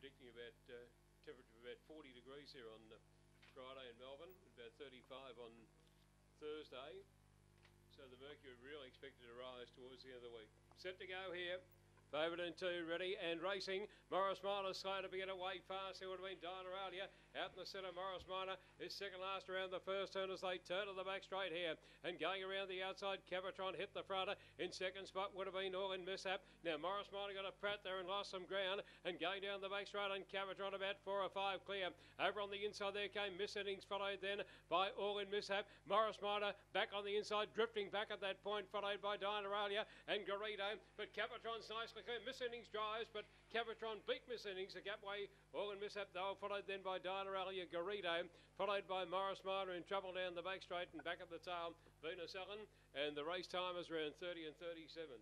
predicting about uh, temperature of about 40 degrees here on uh, Friday in Melbourne, about 35 on Thursday. So the mercury really expected to rise towards the end of the week. Set to go here. Favourite in two, ready and racing. Morris Minor slow to begin away fast. It would have been Dinaralia out in the centre. Morris Minor is second last around the first turn as they turn to the back straight here. And going around the outside, Cavatron hit the front. In second spot would have been Organ Mishap. Now Morris Minor got a Pratt there and lost some ground. And going down the back straight on Cavatron about four or five clear. Over on the inside there came Miss Innings followed then by Organ Mishap. Morris Minor back on the inside, drifting back at that point, followed by Dinaralia and Garrido. But Cavatron's nicely clear. Miss Innings drives, but Cavatron beat Miss Innings. The gap way, Organ Mishap though, followed then by Dinaralia Garrido, followed by Morris Minor in trouble down the back straight and back at the tail, Venus Allen. And the race time is around 30 and 37.